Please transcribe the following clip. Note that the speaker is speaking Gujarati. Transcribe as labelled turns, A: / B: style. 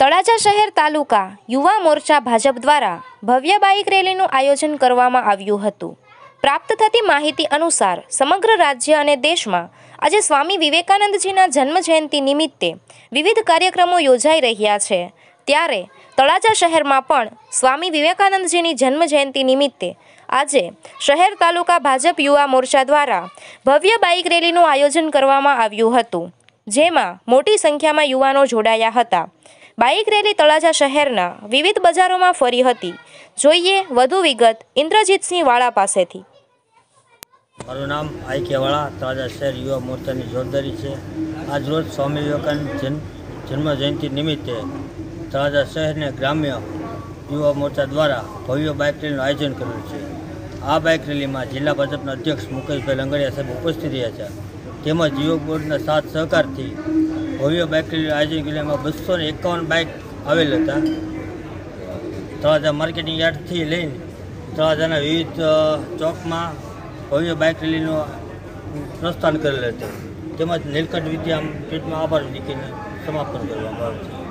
A: તળાજા શહેર તાલુકા યુવા મોરચા ભાજપ દ્વારા ભવ્ય બાઇક રેલીનું આયોજન કરવામાં આવ્યું હતું. પ્રાપ્ત થતી માહિતી અનુસાર સમગ્ર રાજ્ય અને દેશમાં આજે સ્વામી વિવેકાનંદજીના જન્મજયંતિ નિમિત્તે વિવિધ કાર્યક્રમો યોજાઈ રહ્યા છે. ત્યારે તળાજા શહેરમાં પણ સ્વામી વિવેકાનંદજીની જન્મજયંતિ નિમિત્તે આજે શહેર તાલુકા ભાજપ યુવા મોરચા દ્વારા ભવ્ય બાઇક રેલીનું આયોજન કરવામાં આવ્યું હતું, જેમાં મોટી સંખ્યામાં યુવાનો જોડાયા હતા. બાઇક રેલી તળાજા શહેરના વિવિધ બજારોમાં ફરી હતી. જોઈએ વધુ વિગત ઇન્દ્રજીતસિંહ વાળા પાસેથી.
B: મારું નામ આઈકે વાળા, તળાજા શહેર યુવા મોરચાની જવાબદારી છે. આજરોજ સ્વામી વિવેકાનંદ જન્મ જયંતિ નિમિત્તે તળાજા શહેરને ગ્રામ્ય યુવા મોરચા દ્વારા ભવ્ય બાઇક રેલીનું આયોજન કર્યું છે. આ બાઇક રેલીમાં જિલ્લા ભાજપના અધ્યક્ષ મુકેશભાઈ લંગડિયા સાહેબ ઉપસ્થિત રહ્યા છે. તેમજ યુવક બોર્ડના સાથ સહકારથી ભવ્ય બાઇક રેલીનું આયોજન કર્યું એમાં બસો ને એકાવન બાઇક આવેલ હતા. તળાજા માર્કેટિંગ યાર્ડથી લઈને તળાજાના વિવિધ ચોકમાં ભવ્ય બાઇક રેલીનું પ્રસ્થાન કરેલ હતું. તેમજ નીલકંઠ વિદ્યા પીઠમાં આભાર દીકરીને સમાપન કરવામાં આવે છે.